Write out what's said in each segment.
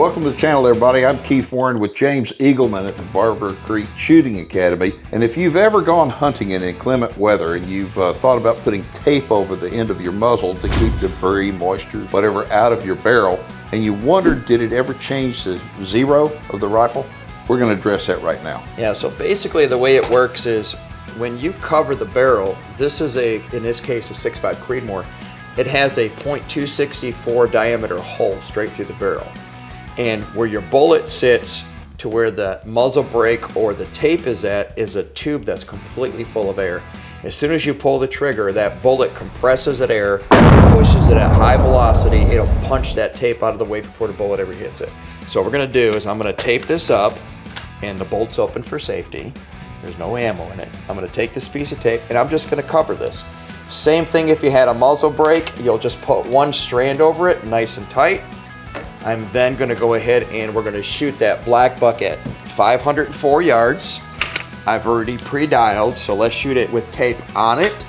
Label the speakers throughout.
Speaker 1: Welcome to the channel, everybody. I'm Keith Warren with James Eagleman at the Barbour Creek Shooting Academy. And if you've ever gone hunting in inclement weather and you've uh, thought about putting tape over the end of your muzzle to keep debris, moisture, whatever out of your barrel, and you wondered, did it ever change the zero of the rifle? We're going to address that right now.
Speaker 2: Yeah, so basically the way it works is when you cover the barrel, this is a, in this case, a 6.5 Creedmoor, it has a .264 diameter hole straight through the barrel and where your bullet sits to where the muzzle brake or the tape is at is a tube that's completely full of air. As soon as you pull the trigger, that bullet compresses that air, pushes it at high velocity, it'll punch that tape out of the way before the bullet ever hits it. So what we're gonna do is I'm gonna tape this up and the bolt's open for safety. There's no ammo in it. I'm gonna take this piece of tape and I'm just gonna cover this. Same thing if you had a muzzle brake, you'll just put one strand over it, nice and tight. I'm then gonna go ahead and we're gonna shoot that black buck at 504 yards. I've already pre-dialed, so let's shoot it with tape on it.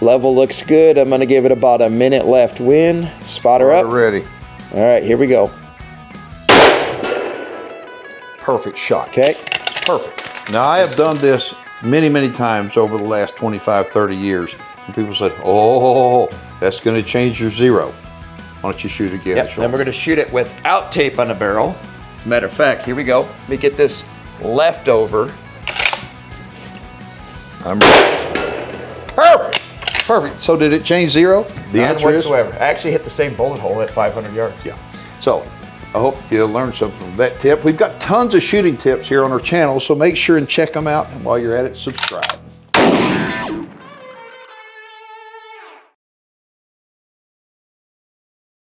Speaker 2: Level looks good. I'm gonna give it about a minute left. Win, spotter up.
Speaker 1: Ready.
Speaker 2: All right, here we go.
Speaker 1: Perfect shot.
Speaker 2: Okay.
Speaker 1: Perfect. Now I have done this many, many times over the last 25, 30 years. And people said, oh, that's gonna change your zero. Why don't you shoot again?
Speaker 2: Yep, then we're gonna shoot it without tape on the barrel. As a matter of fact, here we go. Let me get this leftover.
Speaker 1: I'm ready. Perfect. Perfect. So did it change zero? The
Speaker 2: None
Speaker 1: answer is
Speaker 2: whatsoever. I actually hit the same bullet hole at 500 yards.
Speaker 1: yeah. So I hope you learned something from that tip. We've got tons of shooting tips here on our channel, so make sure and check them out. And while you're at it, subscribe.